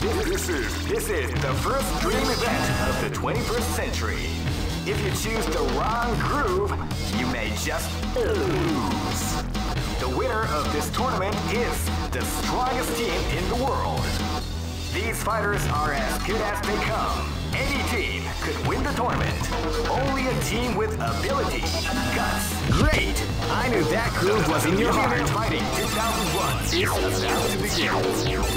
This is this is the first dream event of the 21st century. If you choose the wrong groove, you may just lose. The winner of this tournament is the strongest team in the world. These fighters are as good as they come. Any team could win the tournament. Only a team with ability, guts. Great! I knew that groove was in your heart. Fighting 2001 is about to begin.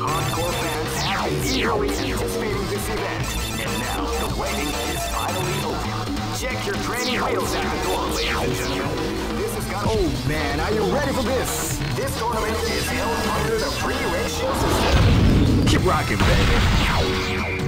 Hardcore fans have been eagerly anticipating this event, and now the waiting is finally over. Check your training wheels at the door, ladies and gentlemen. This is gonna. Oh man, are you ready for this? This tournament is held under the free ratio system. Keep rocking, baby.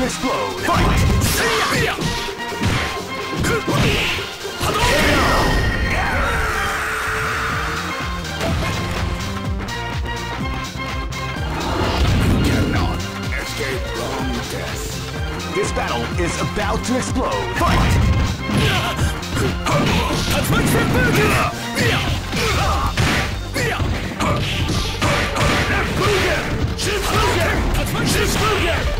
to explode. Fight! Escape from death. This battle is about to explode. Fight! This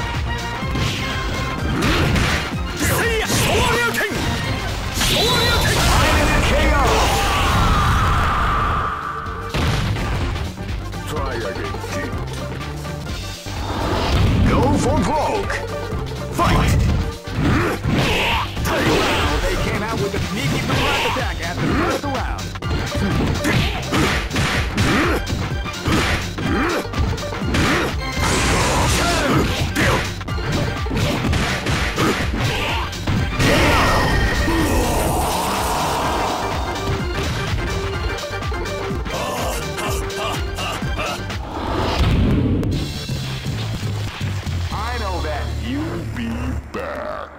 back.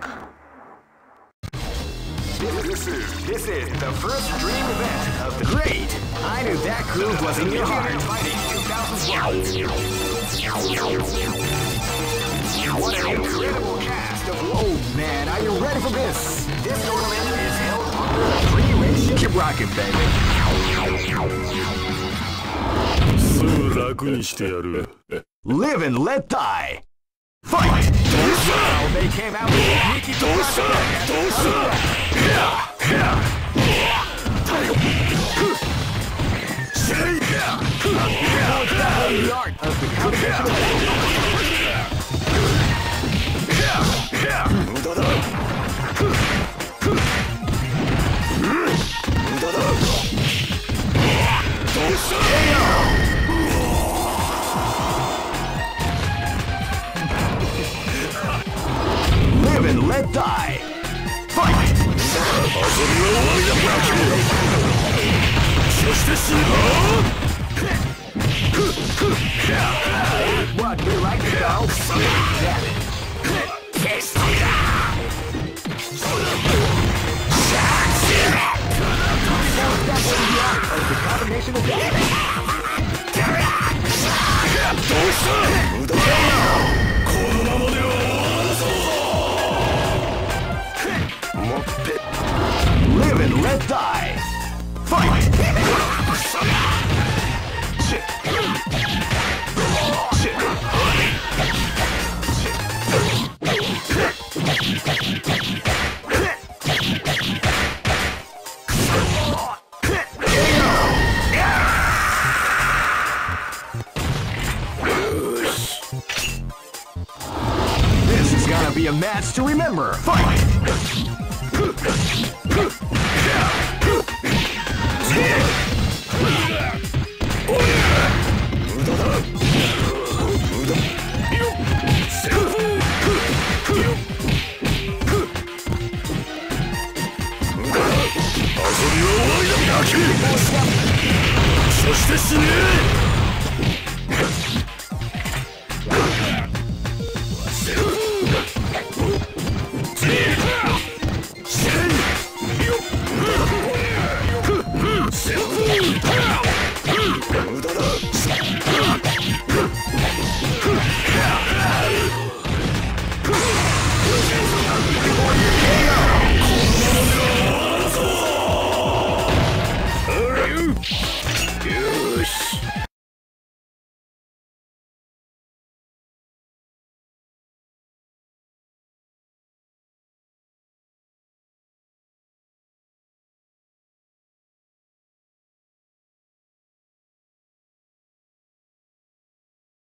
This is this is the first dream event of the Great! I knew that groove was in your heart. What an incredible cast of Oh man, are you ready for this? This tournament is held on pre-race. Keep rocking, baby. Live and let die! The start of the round. The art of the What, do you like to go? Taste The combination of match to remember. Fight! Lucky! そして死ね よし